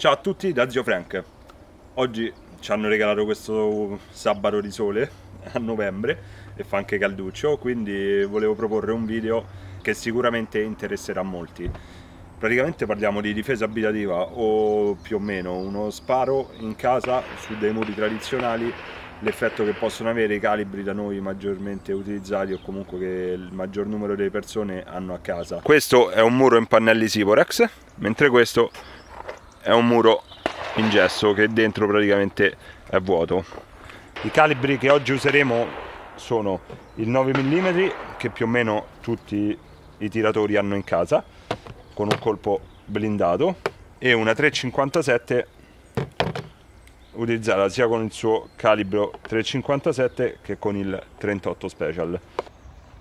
Ciao a tutti da Zio Frank. Oggi ci hanno regalato questo sabato di sole a novembre e fa anche calduccio, quindi volevo proporre un video che sicuramente interesserà molti. Praticamente parliamo di difesa abitativa o più o meno uno sparo in casa su dei muri tradizionali l'effetto che possono avere i calibri da noi maggiormente utilizzati o comunque che il maggior numero di persone hanno a casa. Questo è un muro in pannelli Siporex, mentre questo è un muro in gesso che dentro praticamente è vuoto. I calibri che oggi useremo sono il 9 mm che più o meno tutti i tiratori hanno in casa con un colpo blindato e una 357 utilizzata sia con il suo calibro 357 che con il 38 special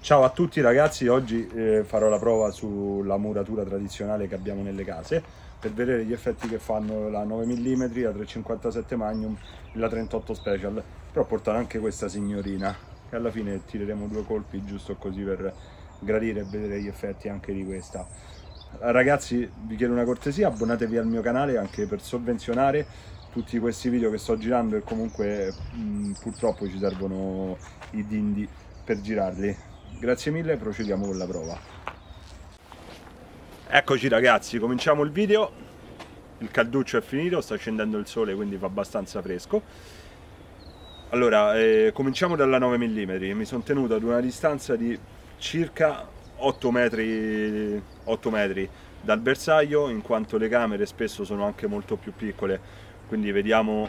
ciao a tutti ragazzi oggi eh, farò la prova sulla muratura tradizionale che abbiamo nelle case per vedere gli effetti che fanno la 9 mm, la 357 Magnum e la 38 Special. Però portare anche questa signorina che alla fine tireremo due colpi giusto così per gradire e vedere gli effetti anche di questa. Ragazzi vi chiedo una cortesia abbonatevi al mio canale anche per sovvenzionare tutti questi video che sto girando e comunque mh, purtroppo ci servono i dindi per girarli. Grazie mille procediamo con la prova Eccoci ragazzi, cominciamo il video. Il calduccio è finito, sta scendendo il sole quindi fa abbastanza fresco. Allora, eh, cominciamo dalla 9 mm. Mi sono tenuto ad una distanza di circa 8 metri, 8 metri dal bersaglio, in quanto le camere spesso sono anche molto più piccole, quindi vediamo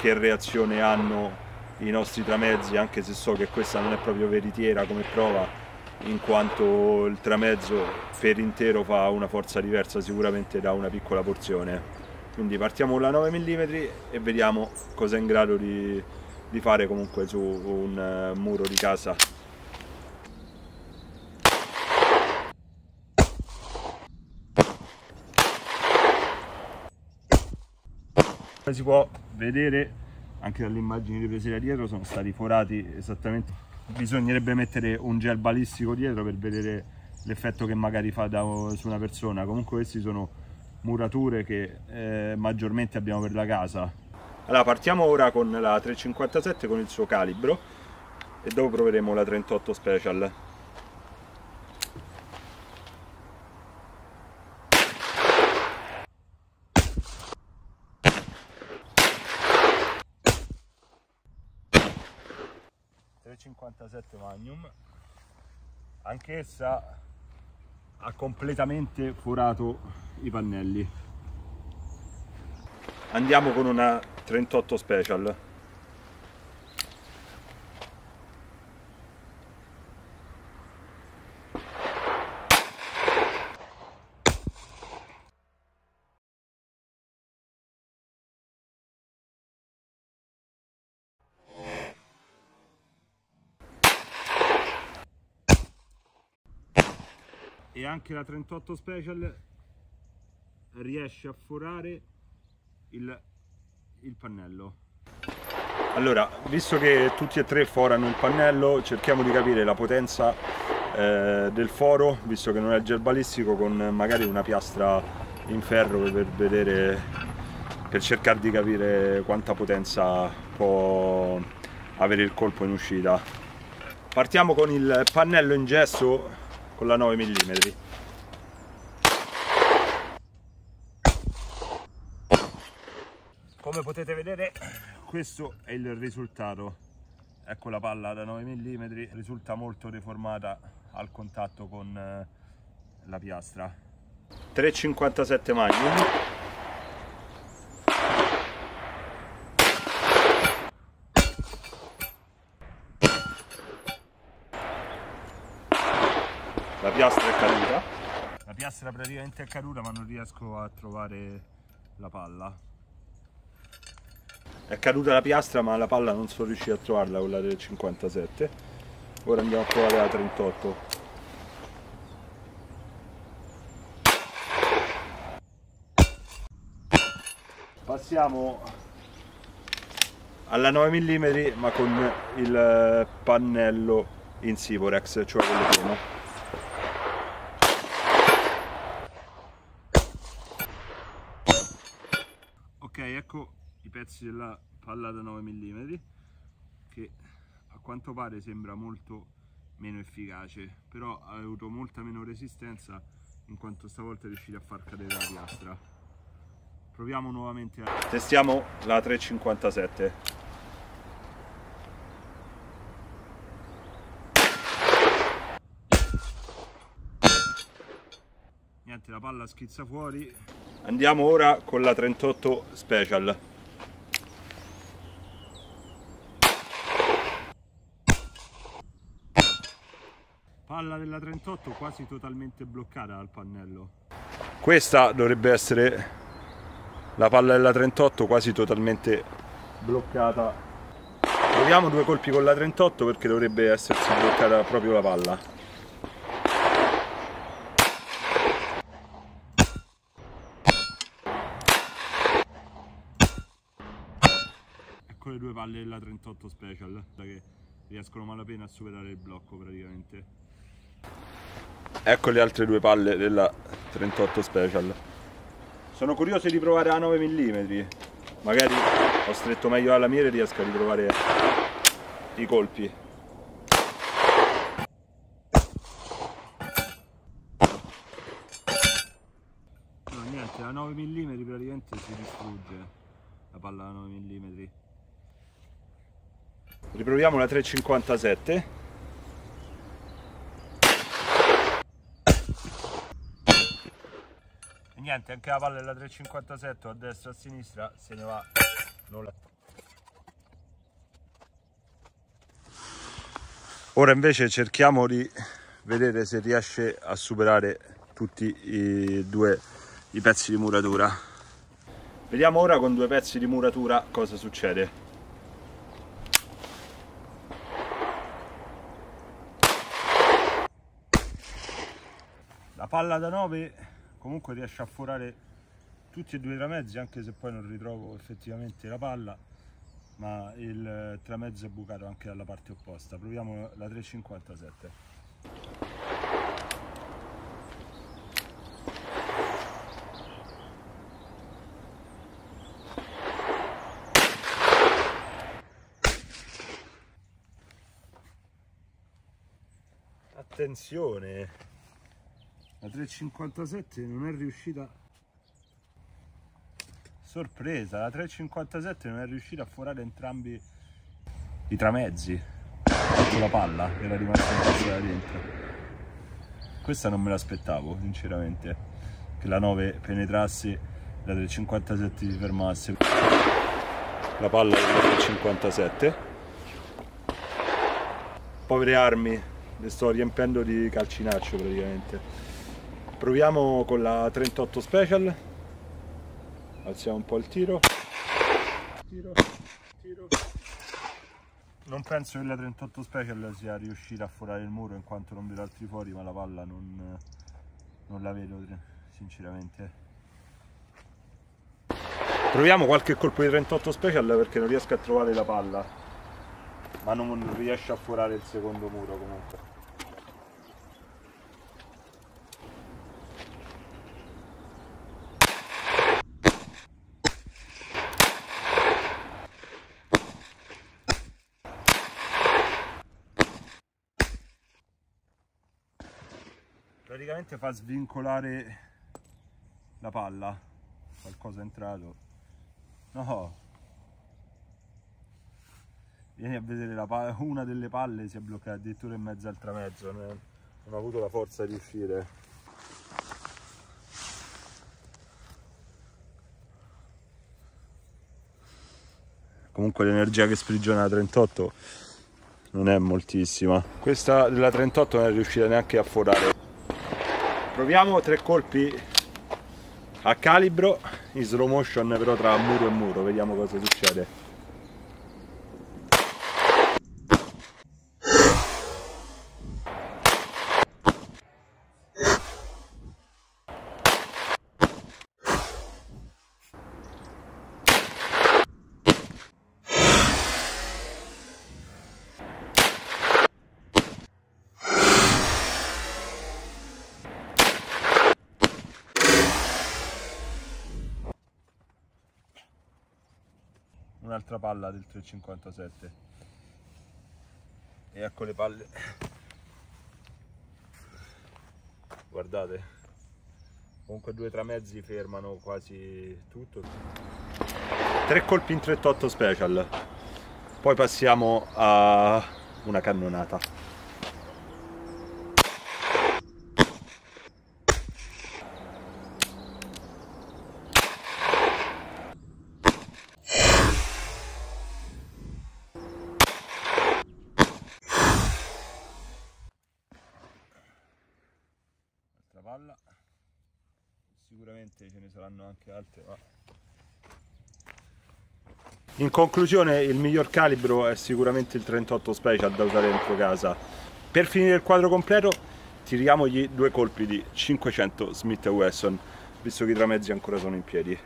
che reazione hanno i nostri tramezzi, anche se so che questa non è proprio veritiera come prova, in quanto il tramezzo per intero fa una forza diversa sicuramente da una piccola porzione. Quindi partiamo con la 9 mm e vediamo cosa è in grado di, di fare comunque su un uh, muro di casa. Come si può vedere anche dalle immagini riprese da dietro sono stati forati esattamente bisognerebbe mettere un gel balistico dietro per vedere l'effetto che magari fa da, su una persona. Comunque questi sono murature che eh, maggiormente abbiamo per la casa. Allora partiamo ora con la 357 con il suo calibro e dopo proveremo la 38 special 357 Magnum. Anch'essa ha completamente forato i pannelli. Andiamo con una 38 special anche la 38 Special riesce a forare il, il pannello. Allora visto che tutti e tre forano il pannello cerchiamo di capire la potenza eh, del foro visto che non è gel balistico con magari una piastra in ferro per vedere per cercare di capire quanta potenza può avere il colpo in uscita. Partiamo con il pannello in gesso con la 9 mm come potete vedere questo è il risultato. Ecco la palla da 9 mm risulta molto deformata al contatto con eh, la piastra. 3,57 magnum la piastra è caduta. La piastra praticamente è caduta ma non riesco a trovare la palla è caduta la piastra ma la palla non sono riuscito a trovarla quella del 57 ora andiamo a provare la 38 passiamo alla 9 mm ma con il pannello in Siporex cioè quello pieno. Ok, ecco i pezzi della palla da 9 mm che a quanto pare sembra molto meno efficace, però ha avuto molta meno resistenza in quanto stavolta è riuscito a far cadere la piastra. Proviamo nuovamente a... Testiamo la 357. Niente, la palla schizza fuori. Andiamo ora con la 38 Special. Palla della 38 quasi totalmente bloccata dal pannello. Questa dovrebbe essere la palla della 38 quasi totalmente bloccata. Proviamo due colpi con la 38 perché dovrebbe essersi bloccata proprio la palla. ecco le due palle della 38 Special che riescono malapena a superare il blocco praticamente ecco le altre due palle della 38 Special. Sono curioso di provare a 9 mm magari ho stretto meglio alla mira e riesco a riprovare i colpi. No niente a 9 mm praticamente si distrugge la palla da 9 mm riproviamo la 357 niente anche la palla della 357 a destra e a sinistra se ne va. Non ora invece cerchiamo di vedere se riesce a superare tutti i due i pezzi di muratura. Vediamo ora con due pezzi di muratura cosa succede. La palla da 9 comunque riesce a forare tutti e due i tramezzi anche se poi non ritrovo effettivamente la palla ma il tramezzo è bucato anche dalla parte opposta. Proviamo la 357 attenzione la 357 non è riuscita. Sorpresa la 357 non è riuscita a forare entrambi i tramezzi. Con la palla che era rimasta incastrata dentro. Questa non me l'aspettavo sinceramente che la 9 penetrasse la 357 si fermasse. La palla della 357 povere armi le sto riempendo di calcinaccio praticamente proviamo con la 38 special. Alziamo un po' il tiro. Tiro, tiro. non penso che la 38 special sia riuscita a forare il muro in quanto non vedo altri fuori ma la palla non, non la vedo sinceramente. Proviamo qualche colpo di 38 special perché non riesco a trovare la palla. Ma non riesce a forare il secondo muro comunque praticamente fa svincolare la palla. Qualcosa è entrato. No. Vieni a vedere la palla, una delle palle si è bloccata addirittura in mezzo al tramezzo non, non ho avuto la forza di uscire. Comunque l'energia che sprigiona la 38 non è moltissima. Questa della 38 non è riuscita neanche a forare proviamo tre colpi a calibro in slow motion però tra muro e muro vediamo cosa succede un'altra palla del 357 e ecco le palle. Guardate. Comunque due tramezzi fermano quasi tutto. Tre colpi in 38 special. Poi passiamo a una cannonata palla sicuramente ce ne saranno anche altre ma... in conclusione il miglior calibro è sicuramente il 38 special da usare dentro casa. Per finire il quadro completo tiriamogli due colpi di 500 Smith Wesson visto che i tramezzi ancora sono in piedi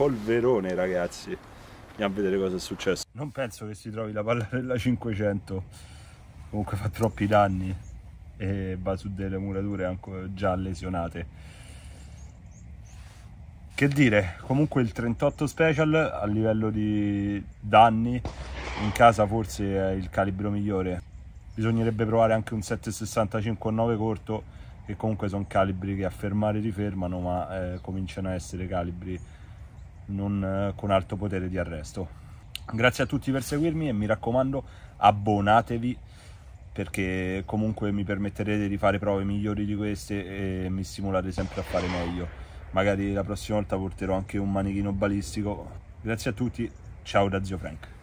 polverone ragazzi. Andiamo a vedere cosa è successo. Non penso che si trovi la palla della 500 comunque fa troppi danni e va su delle murature già lesionate. Che dire? Comunque il 38 special a livello di danni in casa forse è il calibro migliore. Bisognerebbe provare anche un 765 9 corto che comunque sono calibri che a fermare ti fermano ma eh, cominciano a essere calibri non eh, con alto potere di arresto. Grazie a tutti per seguirmi e mi raccomando abbonatevi perché comunque mi permetterete di fare prove migliori di queste e mi stimolate sempre a fare meglio. Magari la prossima volta porterò anche un manichino balistico. Grazie a tutti, ciao da Zio Frank.